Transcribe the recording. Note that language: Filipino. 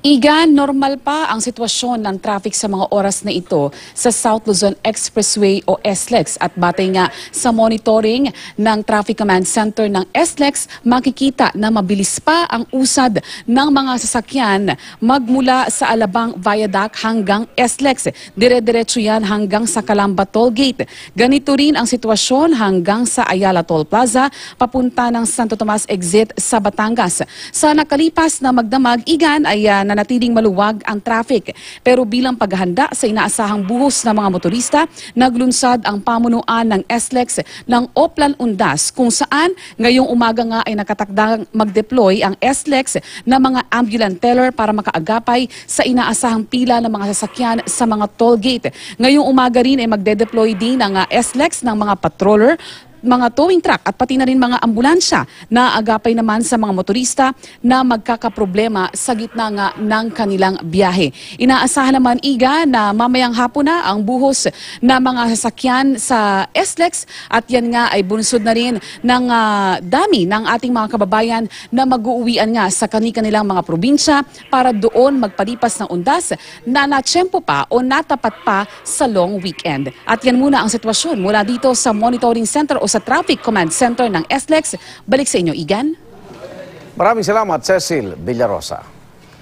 Igan, normal pa ang sitwasyon ng traffic sa mga oras na ito sa South Luzon Expressway o SLEX at batay nga sa monitoring ng Traffic Command Center ng SLEX, makikita na mabilis pa ang usad ng mga sasakyan magmula sa Alabang Viaduct hanggang SLEX. Dire-diretso yan hanggang sa Calamba Toll Gate. Ganito rin ang sitwasyon hanggang sa Ayala Toll Plaza papunta ng Santo Tomas Exit sa Batangas. Sa nakalipas na magdamag, Igan ay ah, nanatiling maluwag ang traffic. Pero bilang paghahanda sa inaasahang buhos ng mga motorista, naglunsad ang pamunuan ng SLEX ng Oplan Undas kung saan ngayong umaga nga ay nakatakdang mag-deploy ang SLEX na mga ambulant teller para makaagapay sa inaasahang pila ng mga sasakyan sa mga toll gate. Ngayong umaga rin ay magde-deploy din ang ah, SLEX ng mga patroller mga towing truck at pati na rin mga ambulansya na agapay naman sa mga motorista na magkakaproblema sa gitna nga ng kanilang biyahe. Inaasahan naman iga na mamayang hapon na ang buhos na mga sasakyan sa SLEX at yan nga ay bunsod na rin ng ah, dami ng ating mga kababayan na mag-uuwian nga sa kani-kanilang mga probinsya para doon magpalipas ng undas na natsyempo pa o natapat pa sa long weekend. At yan muna ang sitwasyon mula dito sa Monitoring Center o sa Traffic Command Center ng SLEX. Balik sa inyo, Igan. Maraming salamat, Cecil Villarosa.